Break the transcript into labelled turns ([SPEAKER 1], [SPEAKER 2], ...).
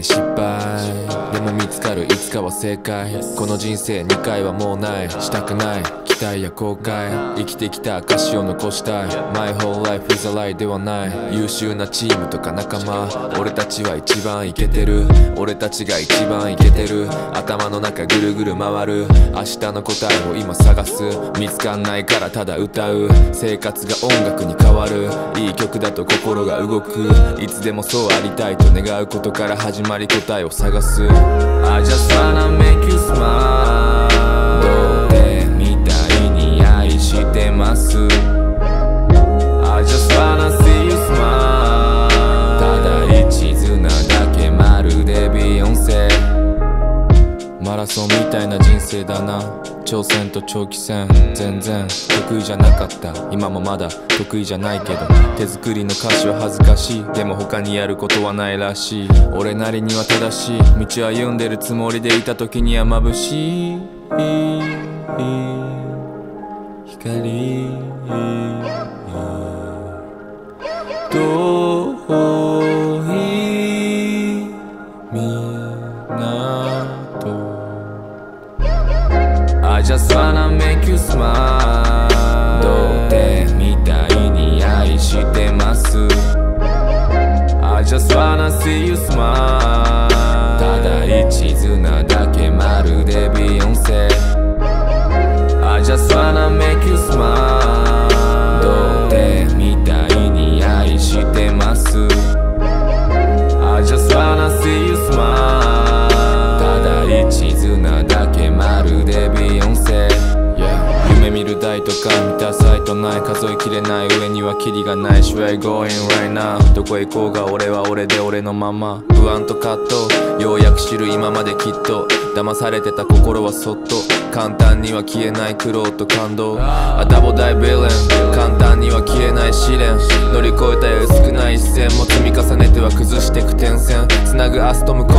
[SPEAKER 1] 回失敗でも見つかるいつかは正解。この人生2回はもうない。したくない。期待や後悔。生きてきた証を残したい。My whole life is a lie ではない。優秀なチームとか仲間。俺たちは一番イケてる。俺たちが一番イケてる。頭の中ぐるぐる回る。明日の答えを今探す。見つかんないからただ歌う。生活が音楽に変わる。いい曲だと心が動く。いつでもそうありたいと願うことから始まり答えを探す。I just wanna make you smile 童貞みたいに愛してます I just wanna see you smile ただ一途なだけまるでビヨンセマラソンみたいな人生だな挑戦と長期戦全然得意じゃなかった。今もまだ得意じゃないけど手作りの歌詞は恥ずかしい。でも他にやることはないらしい。俺なりには正しい。道歩んでるつもりでいた時には眩しい。光。I just wanna make you smile 童貞みたいに愛してます I just wanna see you smile ただ一途なだけまるでビヨンセ I just wanna make you smile 童貞みたいに愛してます I just ない数えきれない上にはキリがない Where I going right now どこへ行こうが俺は俺で俺のまま不安と葛藤ようやく知る。今まできっと騙されてた心はそっと簡単には消えない苦労と感動あダボ大ビレン簡単には消えない試練乗り越えたや薄くない視線も積み重ねては崩してく点線つなぐ明日と向こう